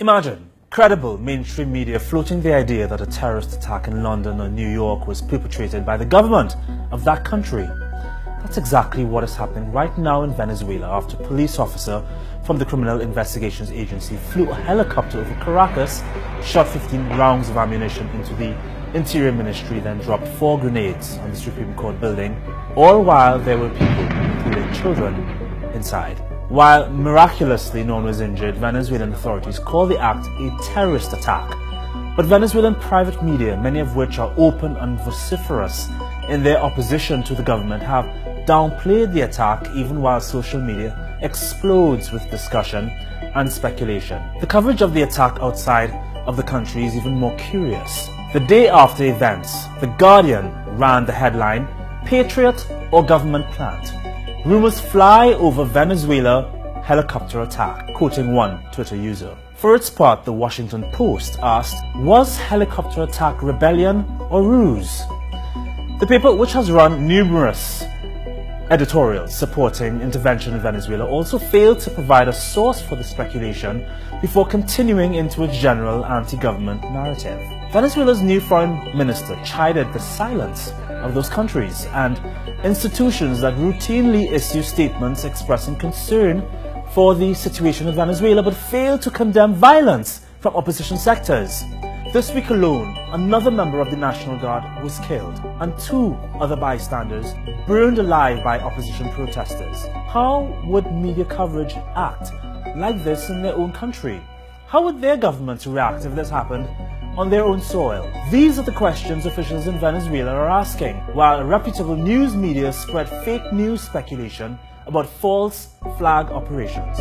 Imagine credible mainstream media floating the idea that a terrorist attack in London or New York was perpetrated by the government of that country. That's exactly what is happening right now in Venezuela after a police officer from the Criminal Investigations Agency flew a helicopter over Caracas, shot 15 rounds of ammunition into the Interior Ministry, then dropped four grenades on the Supreme Court building, all while there were people, including children, inside. While miraculously no one was injured, Venezuelan authorities call the act a terrorist attack. But Venezuelan private media, many of which are open and vociferous in their opposition to the government, have downplayed the attack even while social media explodes with discussion and speculation. The coverage of the attack outside of the country is even more curious. The day after events, The Guardian ran the headline, Patriot or Government Plant? Rumors fly over Venezuela helicopter attack, quoting one Twitter user. For its part, the Washington Post asked, was helicopter attack rebellion or ruse? The paper, which has run numerous editorials supporting intervention in Venezuela, also failed to provide a source for the speculation before continuing into its general anti-government narrative. Venezuela's new foreign minister chided the silence of those countries and institutions that routinely issue statements expressing concern for the situation in Venezuela but fail to condemn violence from opposition sectors. This week alone, another member of the National Guard was killed and two other bystanders burned alive by opposition protesters. How would media coverage act like this in their own country? How would their governments react if this happened on their own soil? These are the questions officials in Venezuela are asking, while reputable news media spread fake news speculation about false flag operations.